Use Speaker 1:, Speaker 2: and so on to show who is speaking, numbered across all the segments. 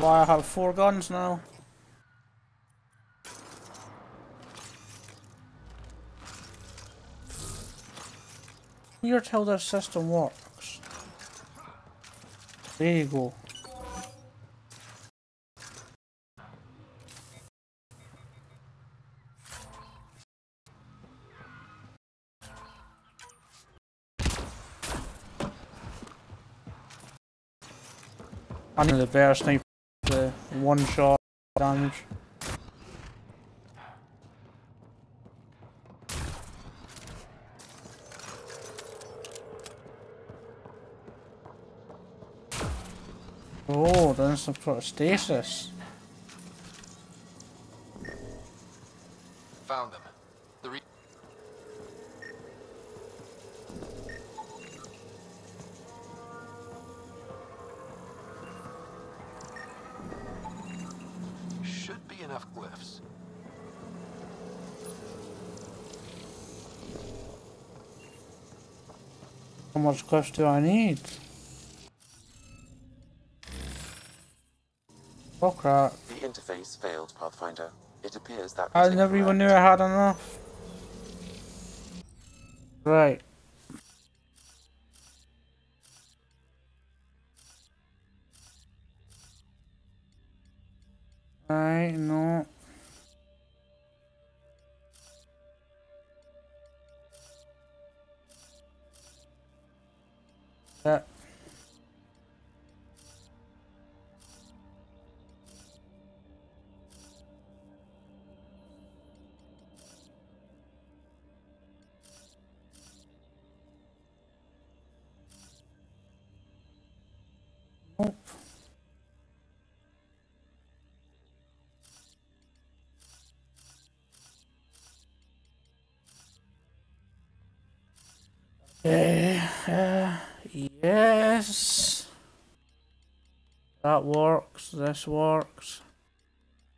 Speaker 1: Why I have four guns now. Here's how this system works. There you go. I need the sniper, the one shot damage. Oh, there's some sort of stasis. How much cash do I need? Oh crap.
Speaker 2: The interface failed, Pathfinder. It appears that
Speaker 1: I never even knew. I had enough. Right, Yeah. Nope. Okay, uh, yes. That works, this works.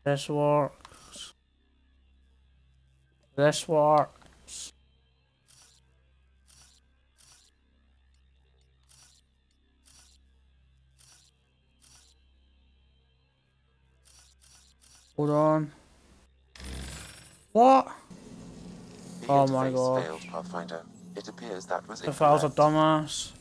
Speaker 1: This works. This works. Hold on. What?
Speaker 2: The
Speaker 1: Oh my God.
Speaker 2: failed, Pathfinder. It appears that was
Speaker 1: If I a dumbass.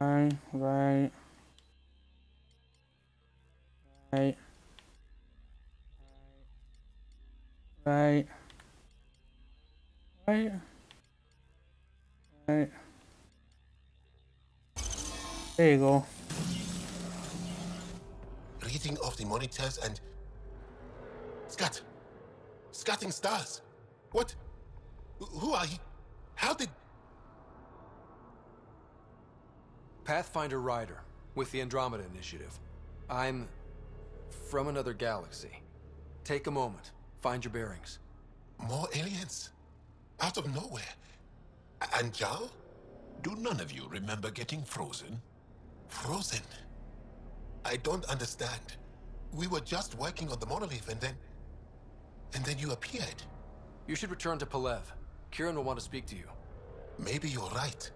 Speaker 1: Right, right. Right. Right. Right. Right. There you go.
Speaker 3: reading of the monitors and scat scatting stars what who are you how did
Speaker 4: Pathfinder Ryder with the Andromeda Initiative. I'm from another galaxy. Take a moment. Find your bearings.
Speaker 3: more aliens out of nowhere and Jaal do none of you remember getting frozen frozen I don't understand we were just working on the monolith and then and then you appeared
Speaker 4: You should return to Palev. Kieran will want to speak to you.
Speaker 3: maybe you're right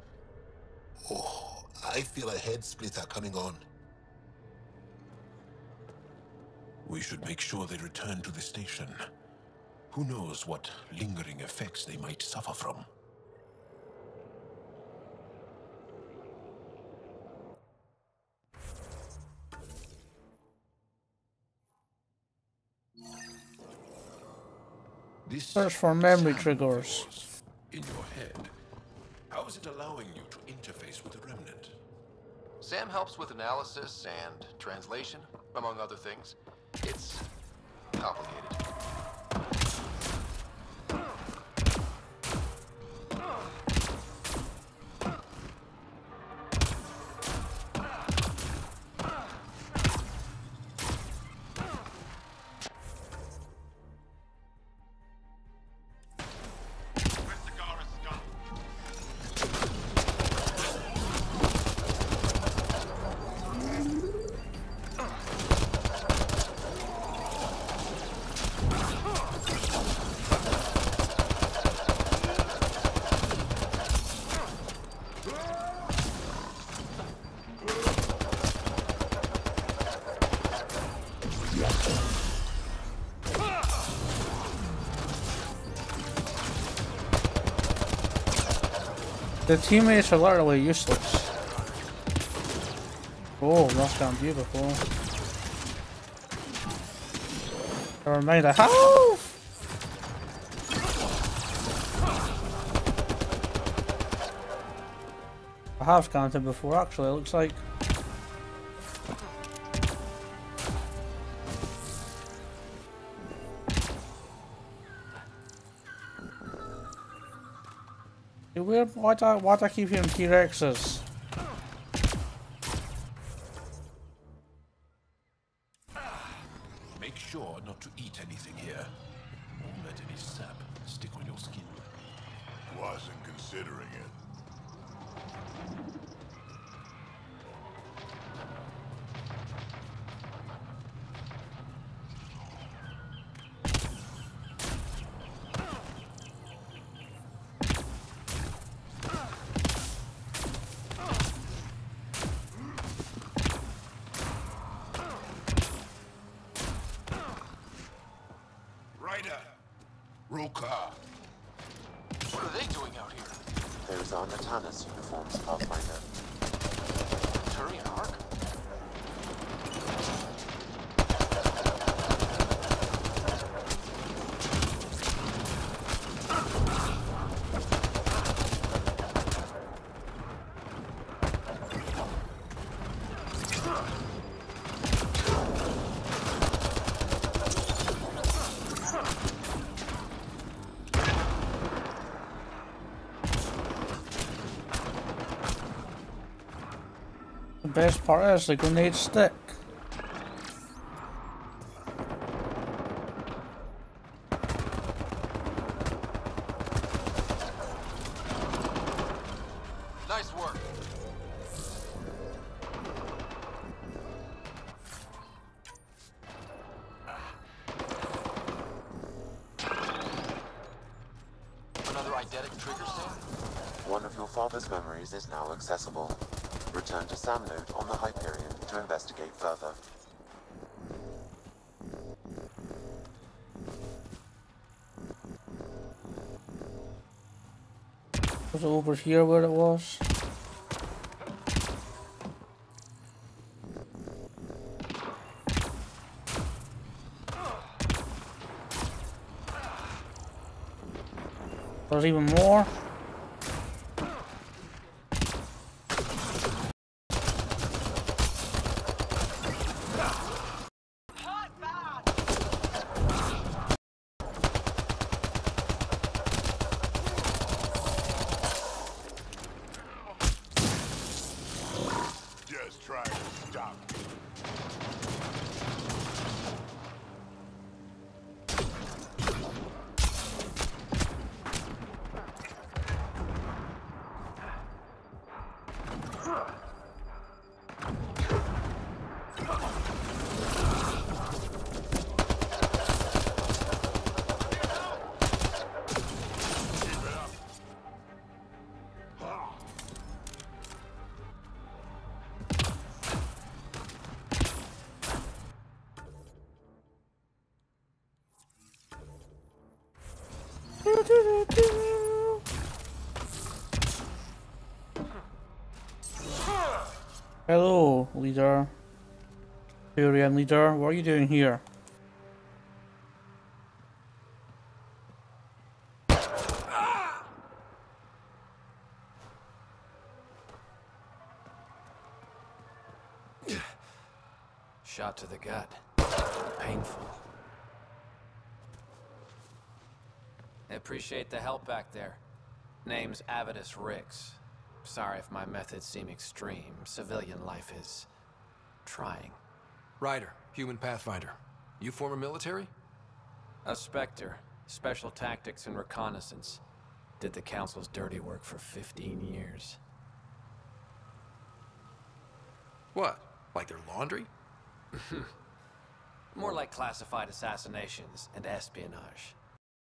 Speaker 3: oh I feel a head splitter coming on. We should make sure they return to the station. Who knows what lingering effects they might suffer from.
Speaker 1: Search for memory triggers.
Speaker 5: In your head. How is it allowing you
Speaker 4: Sam helps with analysis and translation, among other things. It's
Speaker 1: The teammates are literally useless. Oh, gone beautiful. Never mind, I have. I have counted before, actually, it looks like. You weird? Why do I, why do I keep hearing T-Rexes?
Speaker 5: Make sure not to eat anything here. Won't let any sap stick on your skin.
Speaker 6: Wasn't considering it.
Speaker 2: Those are Natanus uniforms, Pathfinder.
Speaker 4: Turian Ark?
Speaker 1: The best part is the grenade stick.
Speaker 4: Nice work. Another eidetic trigger, Sam?
Speaker 2: One of your father's memories is now accessible. Return to SAM node on the Hyperion to investigate further.
Speaker 1: Was over here where it was? There's even more. Hello, leader. Turian leader, what are you doing here?
Speaker 7: Shot to the gut. Painful. I appreciate the help back there. Name's Avitus Rix. Sorry if my methods seem extreme. Civilian life is... trying.
Speaker 4: Ryder, human pathfinder. You former military?
Speaker 7: A Spectre. Special tactics and reconnaissance. Did the Council's dirty work for 15 years.
Speaker 4: What? Like their laundry?
Speaker 7: More like classified assassinations and espionage.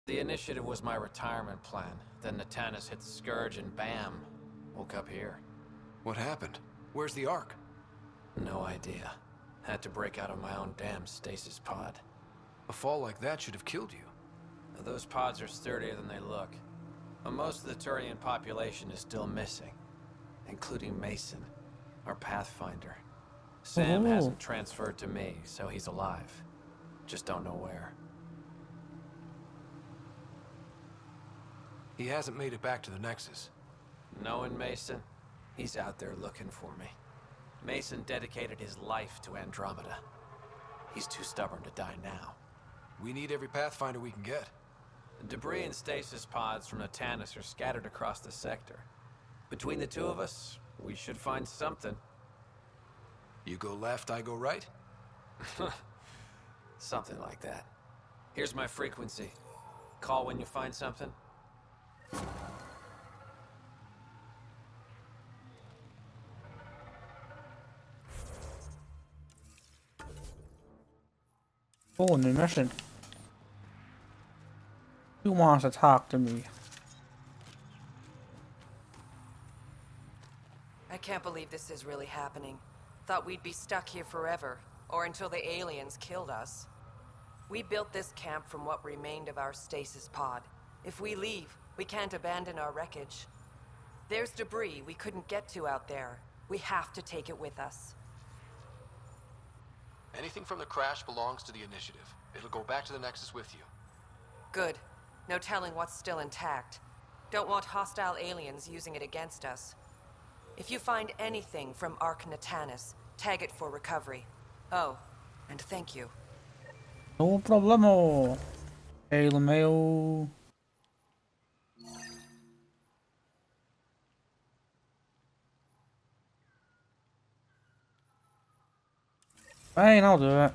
Speaker 7: The initiative was my retirement plan. Then Natanus hit the Scourge and bam, woke up here.
Speaker 4: What happened? Where's the Ark?
Speaker 7: No idea. Had to break out of my own damn stasis pod.
Speaker 4: A fall like that should have killed you.
Speaker 7: Those pods are sturdier than they look. But most of the Turian population is still missing. Including Mason, our Pathfinder. Sam
Speaker 1: Oh.
Speaker 7: hasn't transferred to me, so he's alive. Just don't know where.
Speaker 4: He hasn't made it back to the Nexus.
Speaker 7: Knowing Mason, he's out there looking for me. Mason dedicated his life to Andromeda. He's too stubborn to die now.
Speaker 4: We need every Pathfinder we can get.
Speaker 7: The debris and stasis pods from Natanus are scattered across the sector. Between the two of us, we should find something.
Speaker 4: You go left, I go right?
Speaker 7: Something like that. Here's my frequency. Call when you find something.
Speaker 1: Oh, new mission. Who wants to talk to me?
Speaker 8: I can't believe this is really happening. Thought we'd be stuck here forever, or until the aliens killed us. We built this camp from what remained of our stasis pod. If we leave, we can't abandon our wreckage. There's debris we couldn't get to out there. We have to take it with us.
Speaker 4: Anything from the crash belongs to the Initiative. It'll go back to the Nexus with you.
Speaker 8: Good. No telling what's still intact. Don't want hostile aliens using it against us. If you find anything from Ark Natanus, tag it for recovery. Oh, and thank you.
Speaker 1: No problemo. Hey, Lameo. Fine, I'll do it.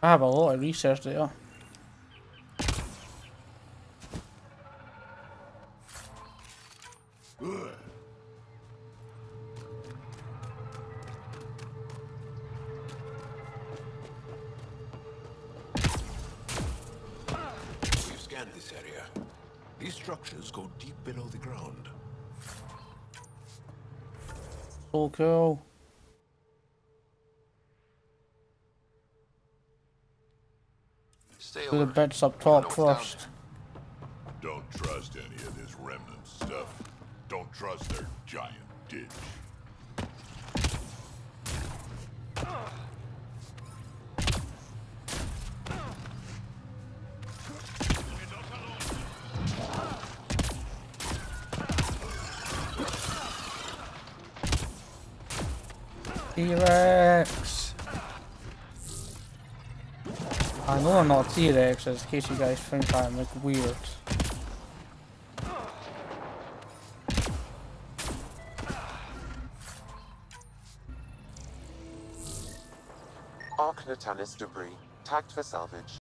Speaker 1: I have a lot of research there.
Speaker 5: Structures go deep below the ground.
Speaker 1: So cool.
Speaker 4: Stay
Speaker 1: Do the
Speaker 4: alert.
Speaker 1: bits up top
Speaker 4: know
Speaker 1: first.
Speaker 6: Don't trust any of this remnant stuff. Don't trust their giant ditch.
Speaker 1: T-Rex. I know I'm not T-Rexes, in case you guys think I'm like weird.
Speaker 2: Ark Natanus debris, tagged for salvage.